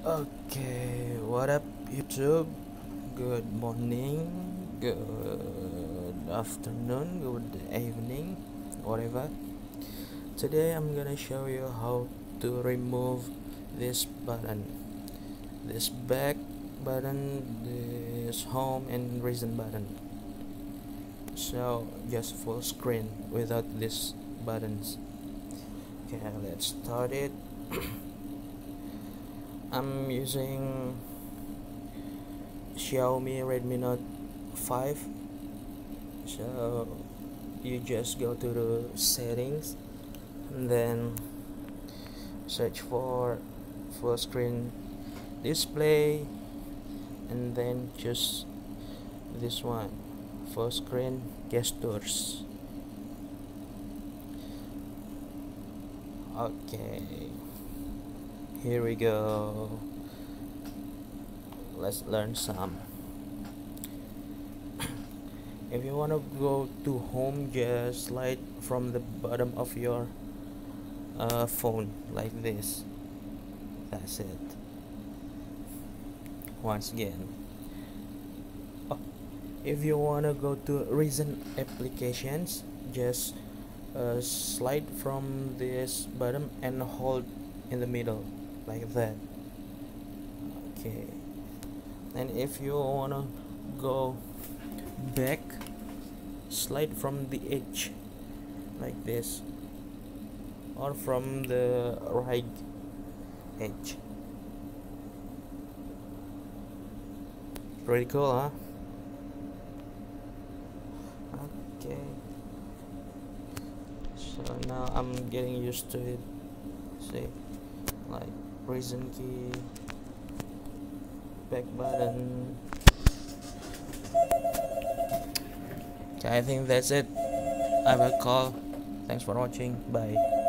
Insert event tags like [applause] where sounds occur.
Okay, what up, YouTube? Good morning, good afternoon, good evening, whatever. Today I'm gonna show you how to remove this button, this back button, this home and recent button. So just full screen without these buttons. Okay, let's start it. [clears throat] I'm using Xiaomi Redmi Note 5 so you just go to the settings and then search for full screen display and then choose this one full screen gestures. Okay here we go. Let's learn some. [clears throat] If you want to go to home just slide from the bottom of your uh, phone like this. That's it. Once again. Oh, if you want to go to recent applications just uh, slide from this bottom and hold in the middle like that. Okay. And if you wanna go back slide from the edge like this or from the right edge. Pretty cool huh? Okay. So now I'm getting used to it. See like recent key back button. Okay I think that's it. I will call. Thanks for watching. Bye